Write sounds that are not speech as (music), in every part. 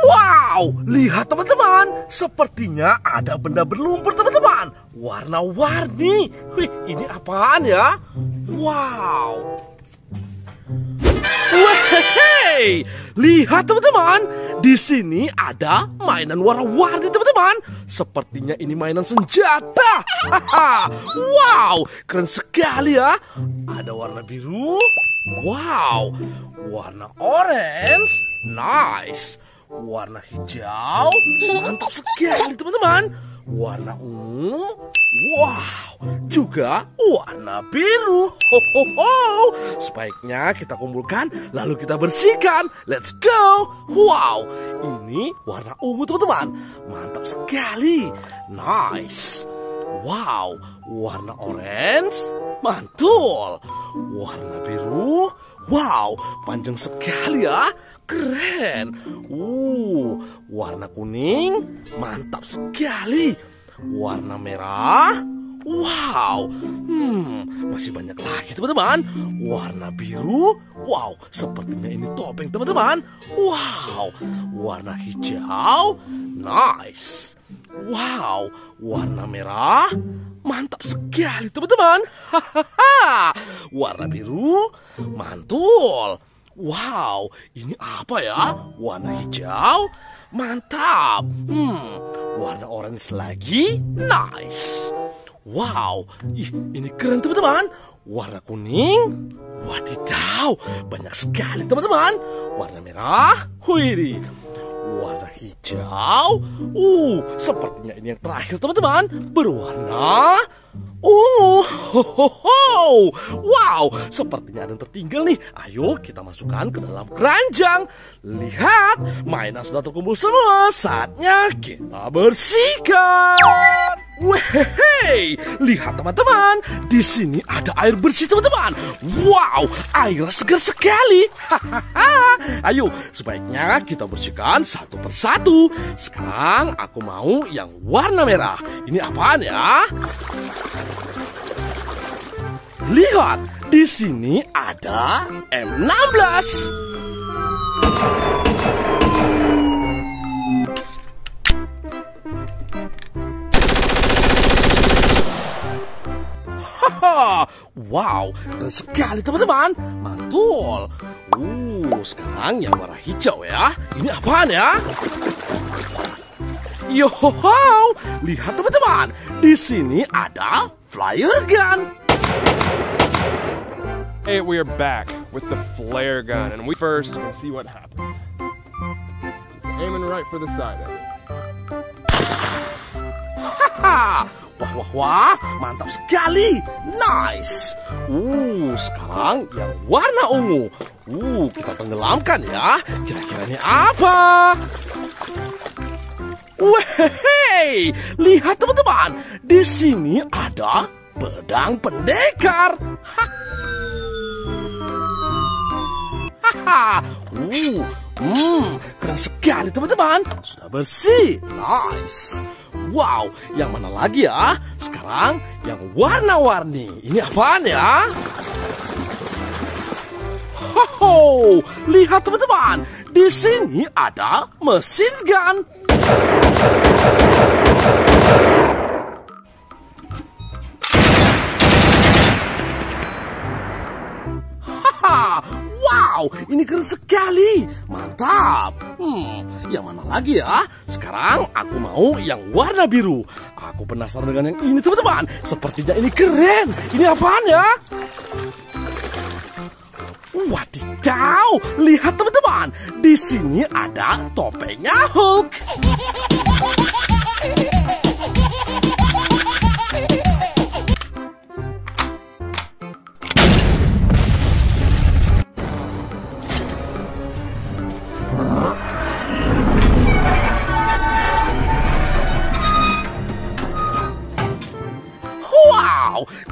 Wow, lihat teman-teman. Sepertinya ada benda berlumpur teman-teman. Warna-warni. Wih, ini apaan ya? Wow. Wehehe, lihat teman-teman. Di sini ada mainan warna-warni teman-teman. Sepertinya ini mainan senjata. Wow, keren sekali ya. Ada warna biru. Wow, warna orange. Nice. Warna hijau, mantap sekali teman-teman. Warna ungu, wow, juga warna biru. Ho, ho, ho. Sebaiknya kita kumpulkan, lalu kita bersihkan. Let's go. Wow, ini warna ungu teman-teman. Mantap sekali. Nice. Wow, warna orange, mantul. Warna biru, wow, panjang sekali ya. Keren. Uh, warna kuning, mantap sekali. Warna merah, wow. Hmm, masih banyak lagi teman-teman. Warna biru, wow, sepertinya ini topeng teman-teman. Wow, warna hijau, nice. Wow, warna merah, mantap sekali teman-teman. Warna biru, mantul. Wow, ini apa ya? Warna hijau, mantap. Hmm, warna orange lagi, nice. Wow, ih, ini keren teman-teman. Warna kuning, wadidaw, banyak sekali teman-teman. Warna merah, wih, warna hijau. Uh, sepertinya ini yang terakhir teman-teman, berwarna ungu. Hohoho. Wow, sepertinya ada yang tertinggal nih. Ayo kita masukkan ke dalam keranjang. Lihat, mainan sudah terkumpul semua. Saatnya kita bersihkan. Wehehe, lihat teman-teman, di sini ada air bersih teman-teman. Wow, air segar sekali. Hahaha. (laughs) Ayo, sebaiknya kita bersihkan satu persatu. Sekarang aku mau yang warna merah. Ini apaan ya? Lihat, di sini ada M16. Haha, wow, keren sekali teman-teman. Mantul. Uh, sekarang yang warna hijau ya. Ini apaan ya? Yo, lihat teman-teman. Di sini ada flyer gun. Hey, we are back with the flare gun, and we first can see what happens. Aiming right for the side of it. Haha, wah wah wah, mantap sekali. Nice. Uh, sekarang yang warna ungu. Uh, kita tenggelamkan ya. Kira-kira ini apa? Wehehe, lihat teman-teman. Di sini ada pedang pendekar. Hahaha. Uh, hmm, keren sekali teman-teman. Sudah bersih. Nice. Wow, yang mana lagi ya? Sekarang yang warna-warni. Ini apaan ya? Hoho, lihat teman-teman. Di sini ada mesin gun. Haha, wow, ini keren sekali. Mantap. Hmm, yang mana lagi ya? Sekarang aku mau yang warna biru. Aku penasaran dengan yang ini teman-teman. Sepertinya ini keren. Ini apaan ya? Wadidaw, lihat teman-teman. Di sini ada topengnya Hulk. (laughs)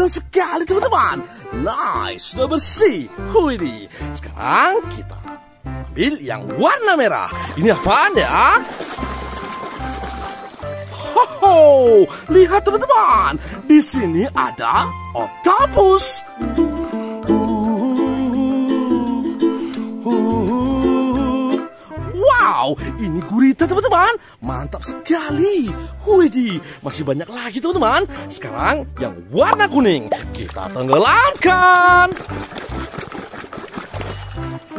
keren sekali teman-teman. Nice, sudah bersih. Wih, sekarang kita ambil yang warna merah. Ini apaan ya? Hoho, lihat teman-teman. Di sini ada octopus. Ini gurita teman-teman. Mantap sekali. Widih, masih banyak lagi teman-teman. Sekarang yang warna kuning. Kita tenggelamkan.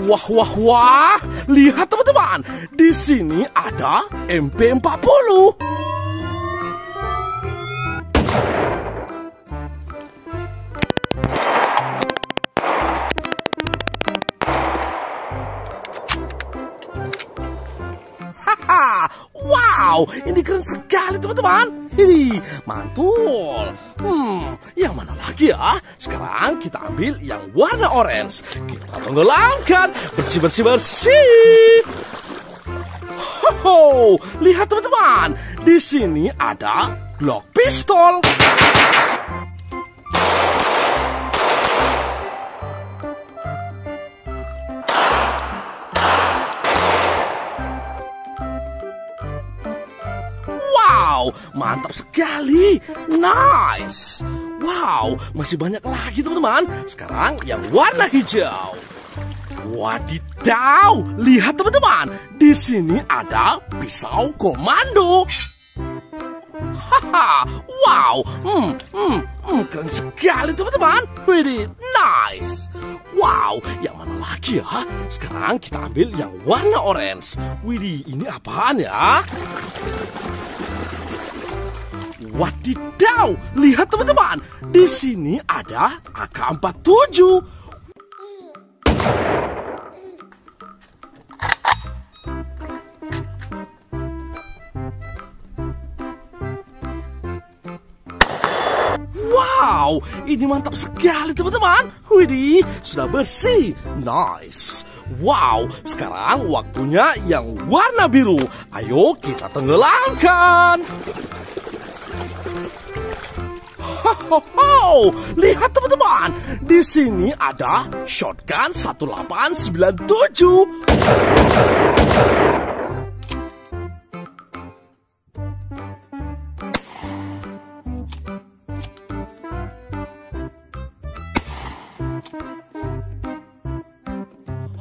Wah, wah, wah. Lihat teman-teman. Di sini ada MP40. Wow, ini keren sekali teman-teman. Hi, mantul. Hmm, yang mana lagi ya? Sekarang kita ambil yang warna orange. Kita tenggelamkan. Bersih, bersih, bersih. Ho, lihat teman-teman. Di sini ada Glock pistol. Mantap sekali. Nice. Wow, masih banyak lagi teman-teman. Sekarang yang warna hijau. Wadidaw, lihat teman-teman. Di sini ada pisau komando. Haha, wow, hmm, hmm, hmm, keren sekali teman-teman. Widih, nice. Wow, yang mana lagi ya? Sekarang kita ambil yang warna orange. Widih, ini apaan ya? Wadidaw, lihat teman-teman. Di sini ada AK-47. Wow, ini mantap sekali teman-teman. Widih, sudah bersih. Nice. Wow, sekarang waktunya yang warna biru. Ayo kita tenggelamkan. Hohoho, lihat teman-teman. Di sini ada shotgun 1897.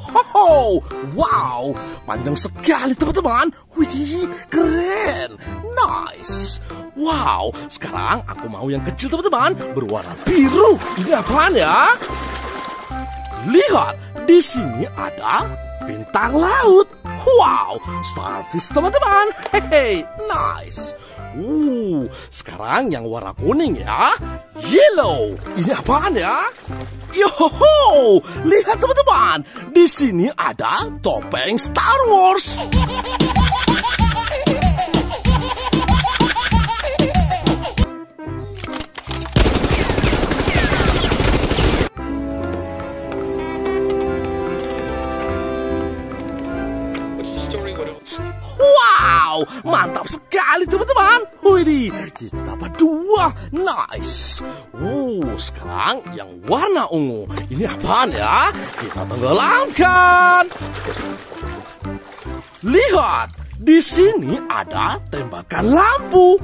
Hoho, wow, panjang sekali teman-teman. Widih, keren, nice. Wow, sekarang aku mau yang kecil teman-teman, berwarna biru. Ini apaan ya? Lihat, di sini ada bintang laut. Wow, starfish teman-teman. Hehe, nice. Uh, sekarang yang warna kuning ya. Yellow. Ini apaan ya? Yoho, lihat teman-teman. Di sini ada topeng Star Wars. (laughs) teman-teman. Widih, kita dapat dua. Nice. Uh, sekarang yang warna ungu. Ini apaan ya? Kita tenggelamkan. Lihat, di sini ada tembakan lampu.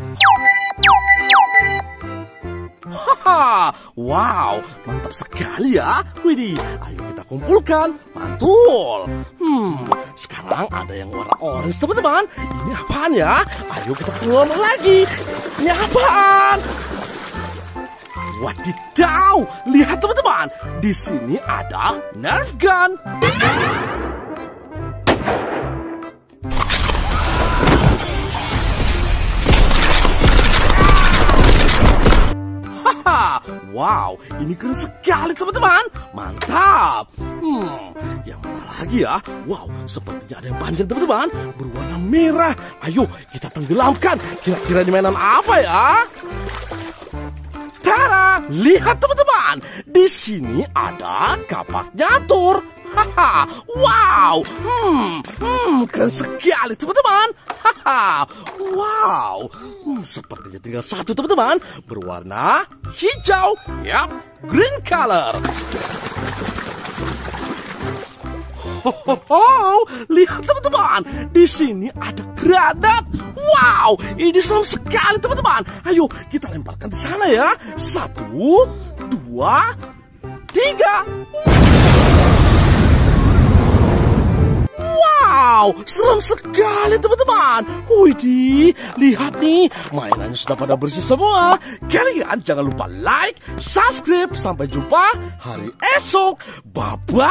Haha, wow, mantap sekali ya. Widih, ayo kita kumpulkan. Mantul. Hmm, sekarang ada yang warna orange teman-teman. Ini apaan ya? Ayo kita keluar lagi. Ini apaan? Wadidaw, lihat teman-teman. Di sini ada Nerf gun. Wow, ini keren sekali teman-teman. Mantap. Hmm, yang mana lagi ya? Wow, sepertinya ada yang panjang teman-teman. Berwarna merah. Ayo, kita tenggelamkan. Kira-kira di mainan apa ya? Tara, lihat teman-teman. Di sini ada kapak nyatur. Haha, wow, hmm, hmm, keren sekali teman-teman. Haha, wow, hmm, sepertinya tinggal satu teman-teman berwarna hijau. Yap, green color. Hohoho, lihat teman-teman, di sini ada granat. Wow, ini serem sekali teman-teman. Ayo kita lemparkan di sana ya. Satu, dua, tiga. Wow, serem sekali teman-teman. Widih, lihat nih, mainannya sudah pada bersih semua. Kalian jangan lupa like, subscribe. Sampai jumpa hari esok. Bye-bye.